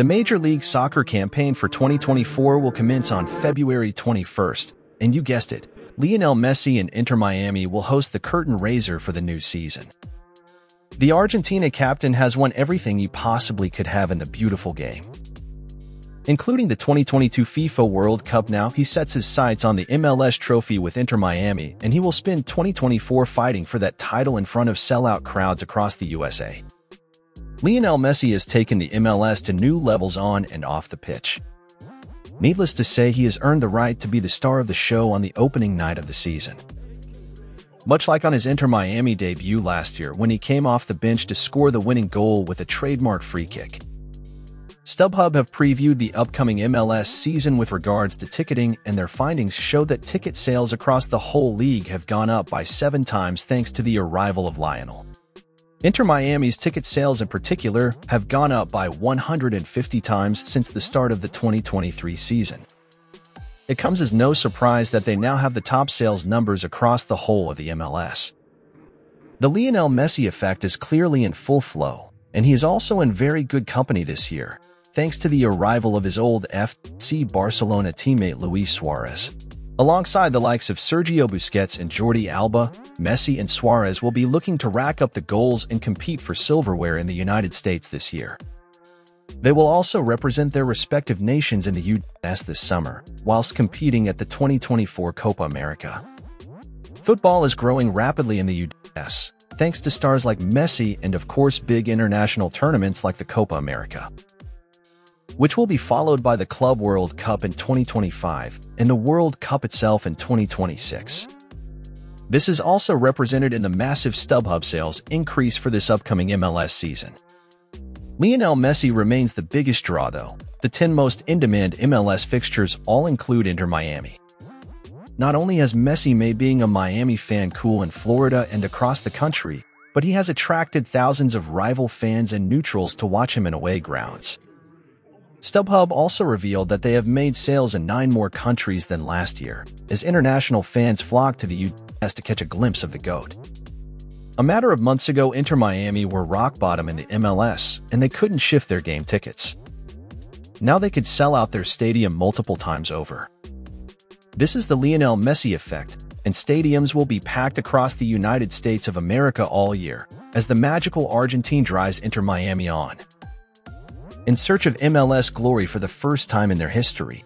The Major League Soccer campaign for 2024 will commence on February 21st, and you guessed it, Lionel Messi and Inter Miami will host the curtain raiser for the new season. The Argentina captain has won everything he possibly could have in the beautiful game. Including the 2022 FIFA World Cup now, he sets his sights on the MLS trophy with Inter Miami, and he will spend 2024 fighting for that title in front of sellout crowds across the USA. Lionel Messi has taken the MLS to new levels on and off the pitch. Needless to say, he has earned the right to be the star of the show on the opening night of the season. Much like on his Inter Miami debut last year when he came off the bench to score the winning goal with a trademark free kick. StubHub have previewed the upcoming MLS season with regards to ticketing, and their findings show that ticket sales across the whole league have gone up by seven times thanks to the arrival of Lionel. Inter Miami's ticket sales in particular have gone up by 150 times since the start of the 2023 season. It comes as no surprise that they now have the top sales numbers across the whole of the MLS. The Lionel Messi effect is clearly in full flow, and he is also in very good company this year, thanks to the arrival of his old FC Barcelona teammate Luis Suarez. Alongside the likes of Sergio Busquets and Jordi Alba, Messi and Suarez will be looking to rack up the goals and compete for silverware in the United States this year. They will also represent their respective nations in the U.S. this summer, whilst competing at the 2024 Copa America. Football is growing rapidly in the U.S., thanks to stars like Messi and of course big international tournaments like the Copa America which will be followed by the Club World Cup in 2025 and the World Cup itself in 2026. This is also represented in the massive StubHub sales increase for this upcoming MLS season. Lionel Messi remains the biggest draw though. The 10 most in-demand MLS fixtures all include Inter Miami. Not only has Messi made being a Miami fan cool in Florida and across the country, but he has attracted thousands of rival fans and neutrals to watch him in away grounds. StubHub also revealed that they have made sales in nine more countries than last year, as international fans flock to the U.S. to catch a glimpse of the GOAT. A matter of months ago, Inter Miami were rock bottom in the MLS, and they couldn't shift their game tickets. Now they could sell out their stadium multiple times over. This is the Lionel Messi effect, and stadiums will be packed across the United States of America all year, as the magical Argentine drives Inter Miami on. In search of MLS glory for the first time in their history,